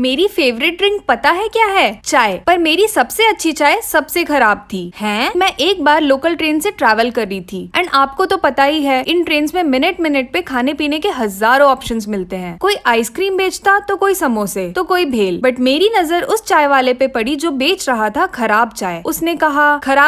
मेरी favourite drink पता है क्या है? चाय। पर मेरी सबसे अच्छी चाय सबसे खराब थी। हैं? मैं एक बार लोकल ट्रेन से ट्रैवल कर रही थी। एंड आपको तो पता ही है, इन ट्रेन में मिनट मिनट पे खाने पीने के हज़ारों ऑप्शन मिलते हैं। कोई आइसक्रीम बेचता तो कोई समोसे तो कोई भेल। बट मेरी नज़र उस चाय वाले पे पड़ी जो बेच रहा था खराब चाय। उसने कहा, खराब